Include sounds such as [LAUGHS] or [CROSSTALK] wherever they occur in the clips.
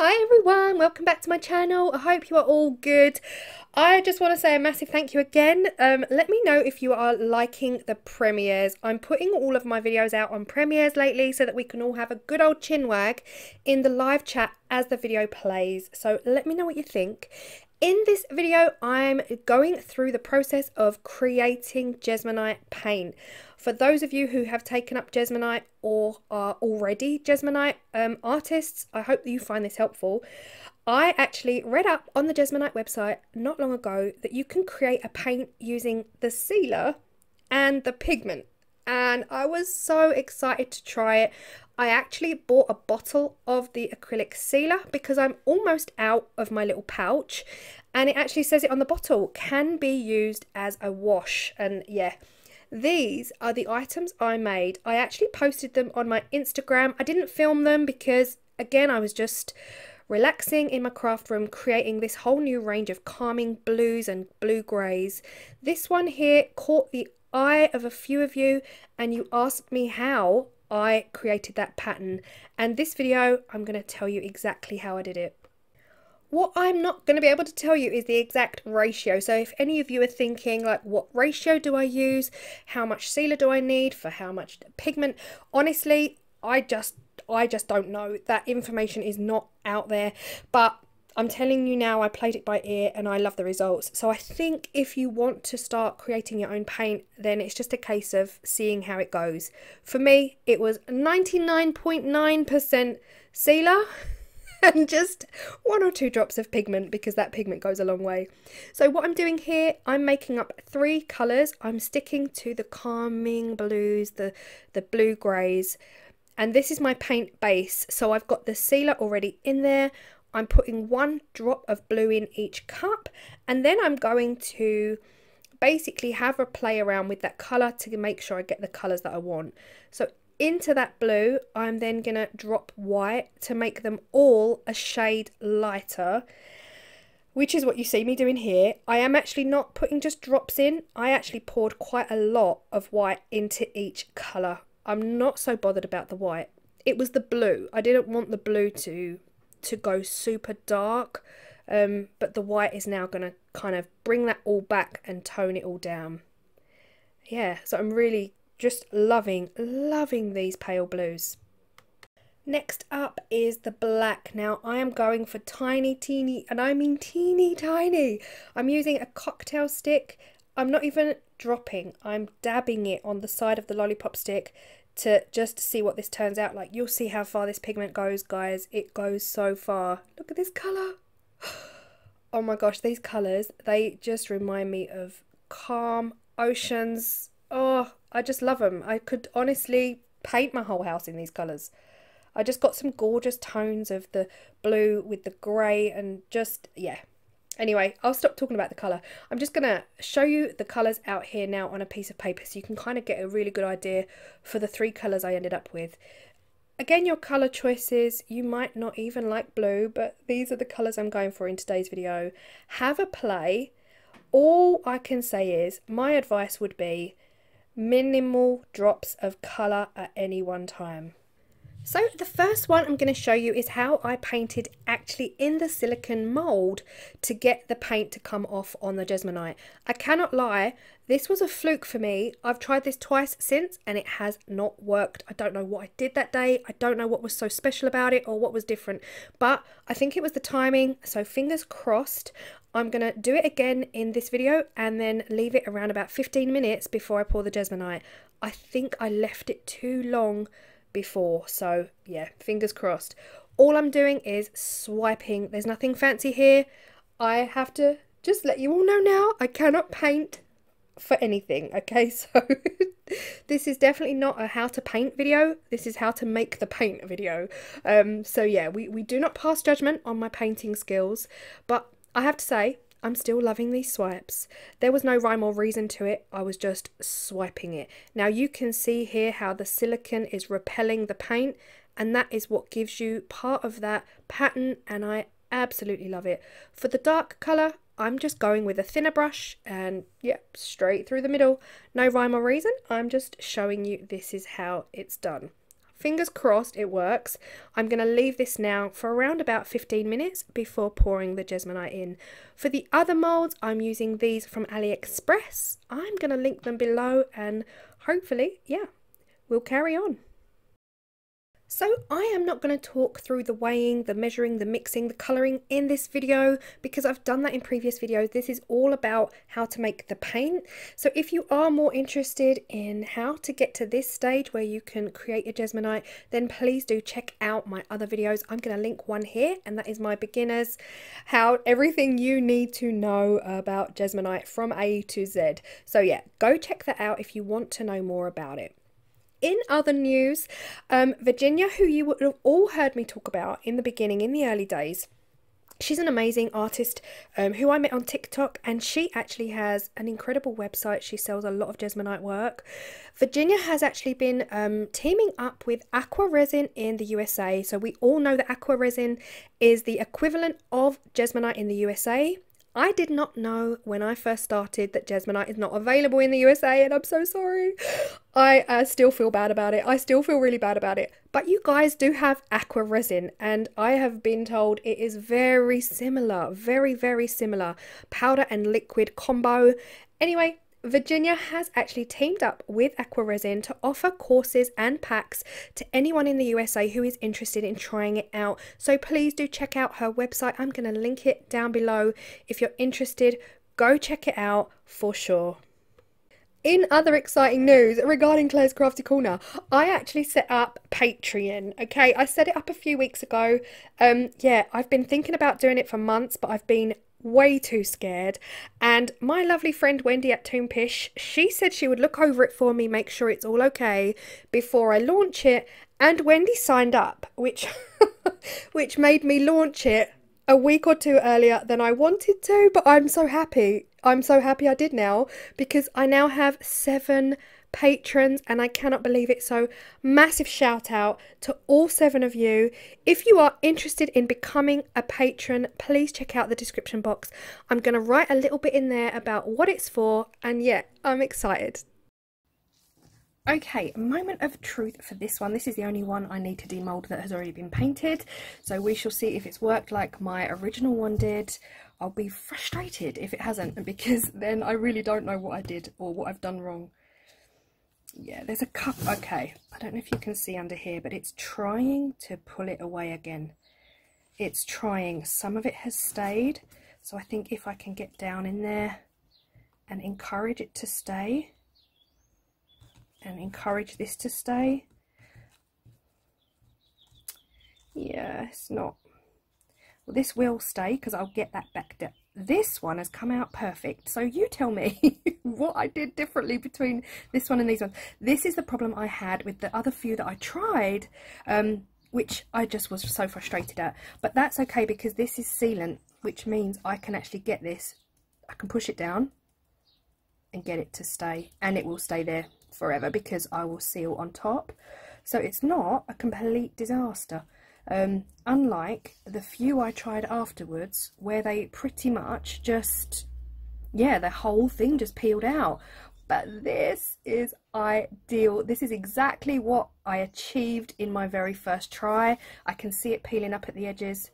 Hi everyone, welcome back to my channel. I hope you are all good. I just want to say a massive thank you again. Um, let me know if you are liking the premieres. I'm putting all of my videos out on premieres lately so that we can all have a good old chin wag in the live chat as the video plays. So let me know what you think. In this video, I'm going through the process of creating Jesmonite paint. For those of you who have taken up Jesmonite or are already Jesmonite um, artists, I hope that you find this helpful. I actually read up on the Jesmonite website not long ago that you can create a paint using the sealer and the pigment and I was so excited to try it. I actually bought a bottle of the acrylic sealer because I'm almost out of my little pouch and it actually says it on the bottle can be used as a wash and yeah these are the items I made. I actually posted them on my Instagram. I didn't film them because again I was just relaxing in my craft room creating this whole new range of calming blues and blue greys. This one here caught the eye of a few of you and you asked me how I created that pattern and this video I'm going to tell you exactly how I did it. What I'm not going to be able to tell you is the exact ratio. So if any of you are thinking like what ratio do I use? How much sealer do I need for how much pigment? Honestly, I just I just don't know. That information is not out there. But I'm telling you now, I played it by ear and I love the results. So I think if you want to start creating your own paint, then it's just a case of seeing how it goes. For me, it was 99.9% sealer [LAUGHS] and just one or two drops of pigment because that pigment goes a long way. So what I'm doing here, I'm making up three colours. I'm sticking to the calming blues, the, the blue greys, and this is my paint base. So I've got the sealer already in there. I'm putting one drop of blue in each cup and then I'm going to basically have a play around with that colour to make sure I get the colours that I want. So into that blue I'm then going to drop white to make them all a shade lighter which is what you see me doing here. I am actually not putting just drops in. I actually poured quite a lot of white into each colour. I'm not so bothered about the white. It was the blue. I didn't want the blue to to go super dark um, but the white is now going to kind of bring that all back and tone it all down yeah so I'm really just loving loving these pale blues Next up is the black. Now I am going for tiny teeny, and I mean teeny tiny. I'm using a cocktail stick. I'm not even dropping, I'm dabbing it on the side of the lollipop stick to just see what this turns out like. You'll see how far this pigment goes, guys. It goes so far. Look at this colour. [GASPS] Oh my gosh, these colours, they just remind me of calm oceans. Oh, I just love them. I could honestly paint my whole house in these colours. I just got some gorgeous tones of the blue with the grey and just, yeah, Anyway, I'll stop talking about the colour. I'm just going to show you the colours out here now on a piece of paper so you can kind of get a really good idea for the three colours I ended up with. Again, your colour choices, you might not even like blue, but these are the colours I'm going for in today's video. Have a play. All I can say is, my advice would be minimal drops of colour at any one time. So the first one I'm going to show you is how I painted actually in the silicone mould to get the paint to come off on the Jesmonite. I cannot lie, this was a fluke for me. I've tried this twice since and it has not worked. I don't know what I did that day. I don't know what was so special about it or what was different, but I think it was the timing. So fingers crossed. I'm going to do it again in this video and then leave it around about 15 minutes before I pour the Jesmonite. I think I left it too long before. So yeah, fingers crossed. All I'm doing is swiping. There's nothing fancy here. I have to just let you all know now, I cannot paint for anything, okay? [LAUGHS] So this is definitely not a how to paint video. This is how to make the paint video. Um, so yeah, we, we do not pass judgment on my painting skills, but I have to say, I'm still loving these swipes. There was no rhyme or reason to it, I was just swiping it. Now you can see here how the silicon is repelling the paint and that is what gives you part of that pattern and I absolutely love it. For the dark colour, I'm just going with a thinner brush and yep, straight through the middle. No rhyme or reason, I'm just showing you this is how it's done. fingers crossed it works. I'm going to leave this now for around about 15 minutes before pouring the Jesmonite in. For the other moulds, I'm using these from AliExpress. I'm going to link them below and hopefully, yeah, we'll carry on. So I am not going to talk through the weighing, the measuring, the mixing, the colouring in this video because I've done that in previous videos. This is all about how to make the paint. So if you are more interested in how to get to this stage where you can create a Jesmonite, then please do check out my other videos. I'm going to link one here and that is my beginners, how everything you need to know about Jesmonite from A to Z. So yeah, go check that out if you want to know more about it. In other news, um, Virginia, who you would have all heard me talk about in the beginning, in the early days, she's an amazing artist um, who I met on TikTok, and she actually has an incredible website. She sells a lot of Jesmonite work. Virginia has actually been um, teaming up with Aqua Resin in the USA. So we all know that Aqua Resin is the equivalent of Jesmonite in the USA. I did not know when I first started that Jesmonite is not available in the USA, and I'm so sorry. [GASPS] I uh, still feel bad about it. I still feel really bad about it. But you guys do have aqua resin, and I have been told it is very similar, very, very similar. Powder and liquid combo. Anyway, Virginia has actually teamed up with Aquaresin to offer courses and packs to anyone in the USA who is interested in trying it out. So please do check out her website. I'm going to link it down below. If you're interested, go check it out for sure. In other exciting news regarding Claire's Crafty Corner, I actually set up Patreon. Okay, I set it up a few weeks ago. Um, yeah, I've been thinking about doing it for months, but I've been way too scared. And my lovely friend Wendy at Toonpish, she said she would look over it for me, make sure it's all okay before I launch it. And Wendy signed up, which [LAUGHS] which made me launch it a week or two earlier than I wanted to, but I'm so happy. I'm so happy I did now because I now have seven patrons, and I cannot believe it. So, massive shout out to all seven of you. If you are interested in becoming a patron, please check out the description box. I'm going to write a little bit in there about what it's for, and yeah, I'm excited. Okay, moment of truth for this one. This is the only one I need to demold that has already been painted. So we shall see if it's worked like my original one did. I'll be frustrated if it hasn't [LAUGHS] because then I really don't know what I did or what I've done wrong yeah there's a cup okay. I don't know if you can see under here but it's trying to pull it away again. It's trying. Some of it has stayed so I think if I can get down in there and encourage it to stay and encourage this to stay. Yeah it's not well this will stay because I'll get that back this one has come out perfect. So you tell me [LAUGHS] what I did differently between this one and these ones. This is the problem I had with the other few that I tried um, which I just was so frustrated at. But that's okay because this is sealant which means I can actually get this. I can push it down and get it to stay and it will stay there forever because I will seal on top. So it's not a complete disaster um, unlike the few I tried afterwards where they pretty much just, yeah, the whole thing just peeled out. But this is ideal. This is exactly what I achieved in my very first try. I can see it peeling up at the edges.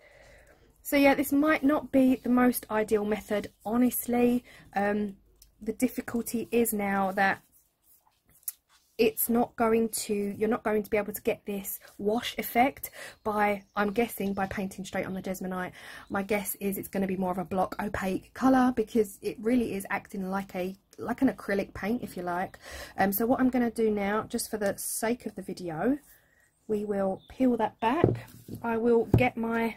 So yeah, this might not be the most ideal method, honestly. Um, the difficulty is now that it's not going to you're not going to be able to get this wash effect by I'm guessing by painting straight on the Jesmonite my guess is it's going to be more of a block opaque colour because it really is acting like a like an acrylic paint if you like. Um so what I'm going to do now just for the sake of the video we will peel that back. I will get my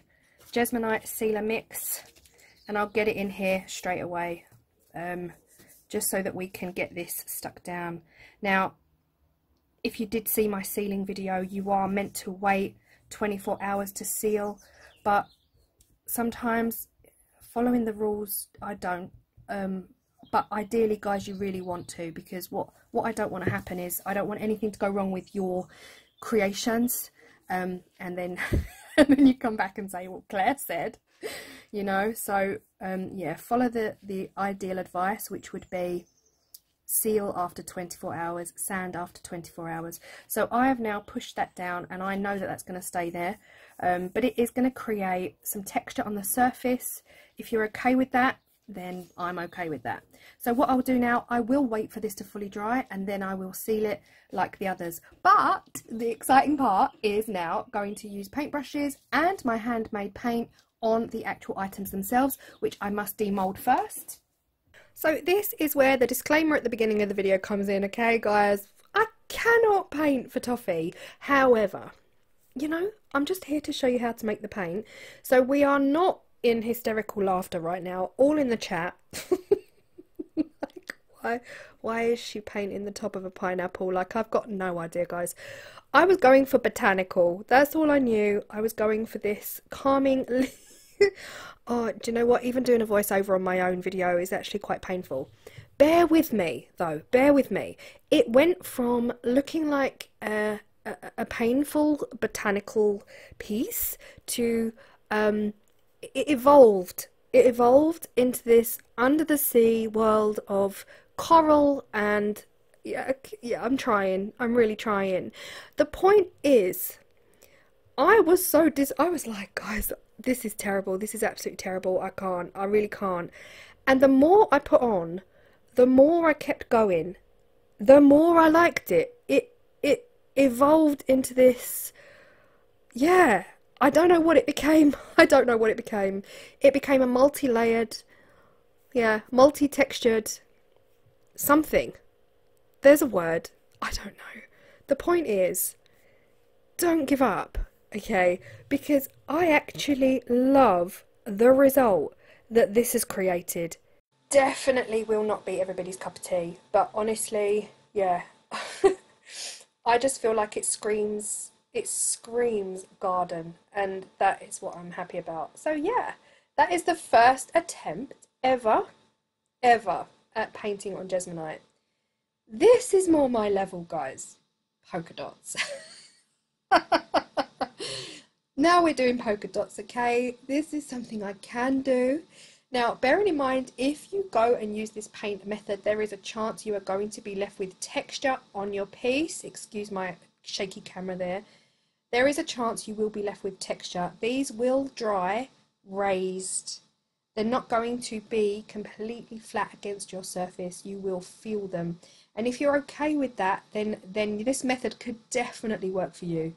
Jesmonite sealer mix and I'll get it in here straight away um just so that we can get this stuck down. Now if you did see my sealing video, you are meant to wait 24 hours to seal, but sometimes following the rules, I don't. Um, but ideally, guys, you really want to because what, what I don't want to happen is I don't want anything to go wrong with your creations um, and then [LAUGHS] and then you come back and say what Claire said, you know. So um, yeah, follow the the ideal advice, which would be seal after 24 hours, sand after 24 hours. So I have now pushed that down and I know that that's going to stay there. Um, but it is going to create some texture on the surface. If you're okay with that, then I'm okay with that. So what I'll do now, I will wait for this to fully dry and then I will seal it like the others. But the exciting part is now going to use paintbrushes and my handmade paint on the actual items themselves, which I must demold first. So this is where the disclaimer at the beginning of the video comes in, okay guys? I cannot paint for toffee. However, you know, I'm just here to show you how to make the paint. So we are not in hysterical laughter right now, all in the chat. [LAUGHS] why, why is she painting the top of a pineapple? Like, I've got no idea, guys. I was going for botanical. That's all I knew. I was going for this calming... [LAUGHS] [LAUGHS] oh, do you know what? Even doing a voiceover on my own video is actually quite painful. Bear with me, though. Bear with me. It went from looking like a, a, a painful botanical piece to um, it evolved. It evolved into this under the sea world of coral and yeah, yeah, I'm trying. I'm really trying. The point is, I was so dis. I was like, guys, this is terrible. This is absolutely terrible. I can't. I really can't. And the more I put on, the more I kept going, the more I liked it. It it evolved into this. Yeah, I don't know what it became. [LAUGHS] I don't know what it became. It became a multi-layered, yeah, multi-textured something. There's a word. I don't know. The point is, don't give up okay? Because I actually love the result that this has created. Definitely will not be everybody's cup of tea, but honestly, yeah. [LAUGHS] I just feel like it screams it screams garden and that is what I'm happy about. So yeah, that is the first attempt ever ever at painting on Jesmonite. This is more my level, guys. Polka dots. [LAUGHS] Now we're doing polka dots, okay? This is something I can do. Now, bearing in mind, if you go and use this paint method, there is a chance you are going to be left with texture on your piece. Excuse my shaky camera there. There is a chance you will be left with texture. These will dry raised. They're not going to be completely flat against your surface. You will feel them. And if you're okay with that, then, then this method could definitely work for you.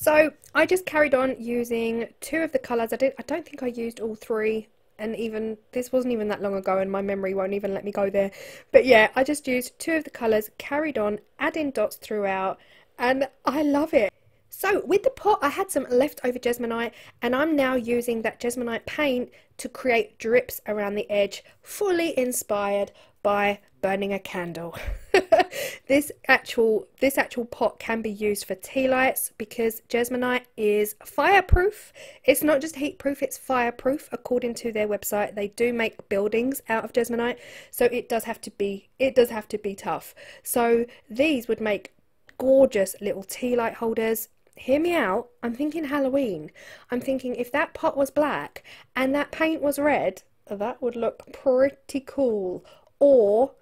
So I just carried on using two of the colours. I did. I don't think I used all three, and even this wasn't even that long ago, and my memory won't even let me go there. But yeah, I just used two of the colours, carried on, adding dots throughout, and I love it. So with the pot, I had some leftover Jesmonite, and I'm now using that Jesmonite paint to create drips around the edge, fully inspired by burning a candle. [LAUGHS] this actual this actual pot can be used for tea lights because Jesmonite is fireproof. It's not just heat proof, it's fireproof according to their website. They do make buildings out of Jesmonite, so it does have to be it does have to be tough. So these would make gorgeous little tea light holders. Hear me out. I'm thinking Halloween. I'm thinking if that pot was black and that paint was red, that would look pretty cool or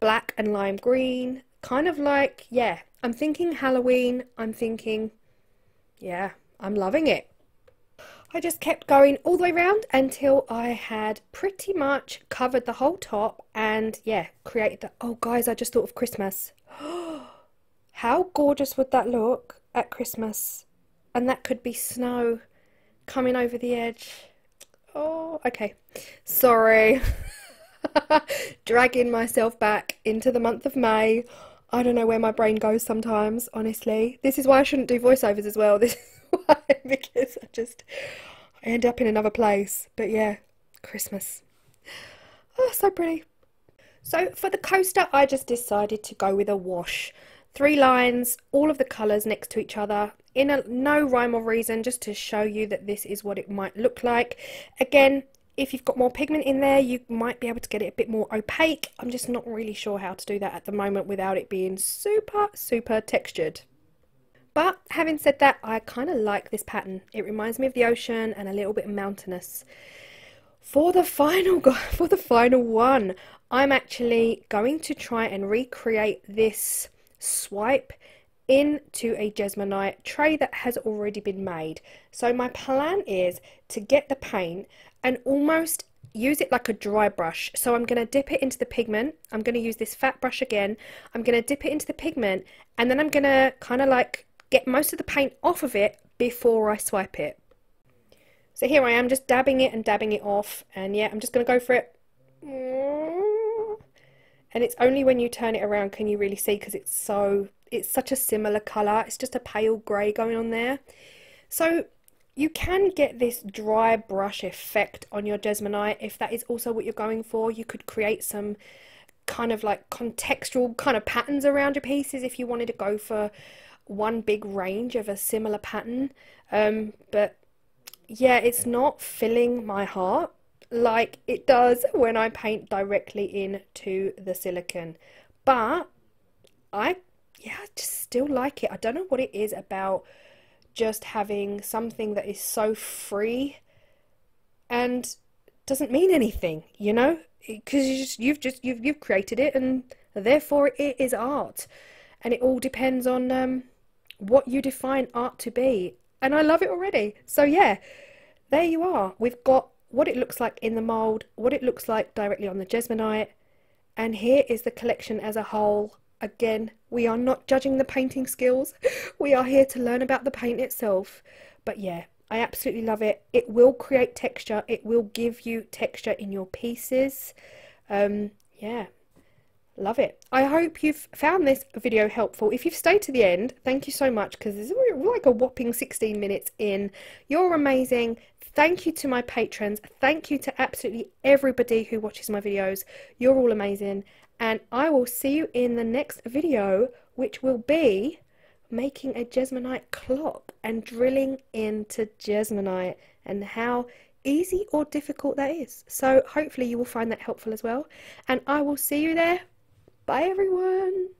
black and lime green. Kind of like, yeah, I'm thinking Halloween. I'm thinking, yeah, I'm loving it. I just kept going all the way around until I had pretty much covered the whole top and yeah, created the, oh guys, I just thought of Christmas. [GASPS] How gorgeous would that look at Christmas? And that could be snow coming over the edge. Oh, okay. Sorry. [LAUGHS] [LAUGHS] dragging myself back into the month of May. I don't know where my brain goes sometimes, honestly. This is why I shouldn't do voiceovers as well. [LAUGHS] This is why, because I just I end up in another place. But yeah, Christmas. Oh, so pretty. So for the coaster, I just decided to go with a wash. Three lines, all of the colours next to each other, in a no rhyme or reason, just to show you that this is what it might look like. Again, if you've got more pigment in there, you might be able to get it a bit more opaque. I'm just not really sure how to do that at the moment without it being super, super textured. But having said that, I kind of like this pattern. It reminds me of the ocean and a little bit mountainous. For the final [LAUGHS] for the final one, I'm actually going to try and recreate this swipe into a Jesmonite tray that has already been made. So my plan is to get the paint and almost use it like a dry brush. So I'm going to dip it into the pigment. I'm going to use this fat brush again. I'm going to dip it into the pigment and then I'm going to kind of like get most of the paint off of it before I swipe it. So here I am just dabbing it and dabbing it off and yeah, I'm just going to go for it. And it's only when you turn it around can you really see because it's so it's such a similar colour. It's just a pale grey going on there. So you can get this dry brush effect on your Jesmonite if that is also what you're going for. You could create some kind of like contextual kind of patterns around your pieces if you wanted to go for one big range of a similar pattern. Um, but yeah, it's not filling my heart like it does when I paint directly into the silicone. But I yeah, I just still like it. I don't know what it is about just having something that is so free and doesn't mean anything, you know? Because you just you've just you've you've created it and therefore it is art. And it all depends on um, what you define art to be. And I love it already. So yeah, there you are. We've got what it looks like in the mould, what it looks like directly on the Jesmonite, and here is the collection as a whole. Again, we are not judging the painting skills. We are here to learn about the paint itself. But yeah, I absolutely love it. It will create texture. It will give you texture in your pieces. Um, yeah, love it. I hope you've found this video helpful. If you've stayed to the end, thank you so much because it's like a whopping 16 minutes in. You're amazing. Thank you to my patrons. Thank you to absolutely everybody who watches my videos. You're all amazing and I will see you in the next video which will be making a Jesmonite clock and drilling into Jesmonite and how easy or difficult that is. So hopefully you will find that helpful as well and I will see you there. Bye everyone.